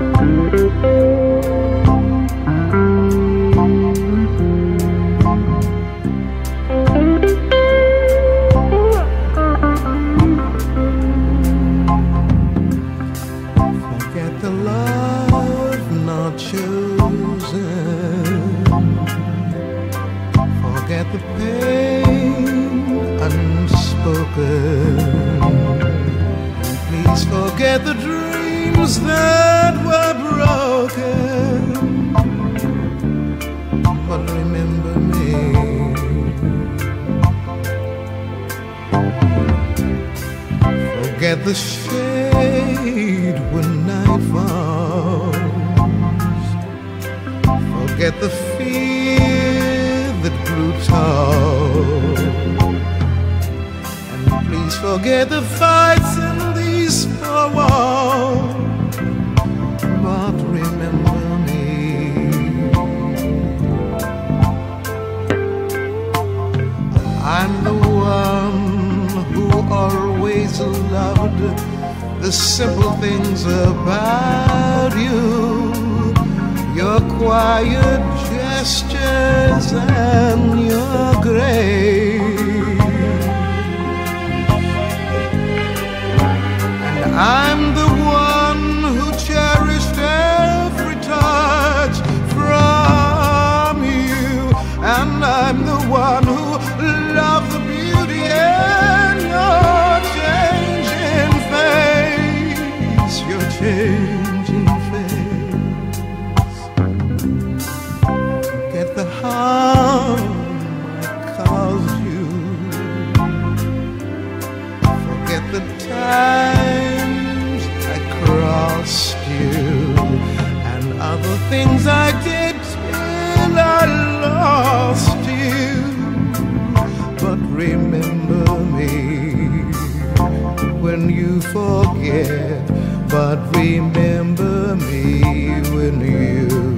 Forget the love not chosen. Forget the pain dreams that were broken. But remember me. Forget the shade when night falls. Forget the fear that grew tall. And please forget the fights in these four walls. I'm the one who always loved the simple things about you. Your quiet gestures and your grace. The times I crossed you and other things I did till I lost you. But remember me when you forget. But remember me when you.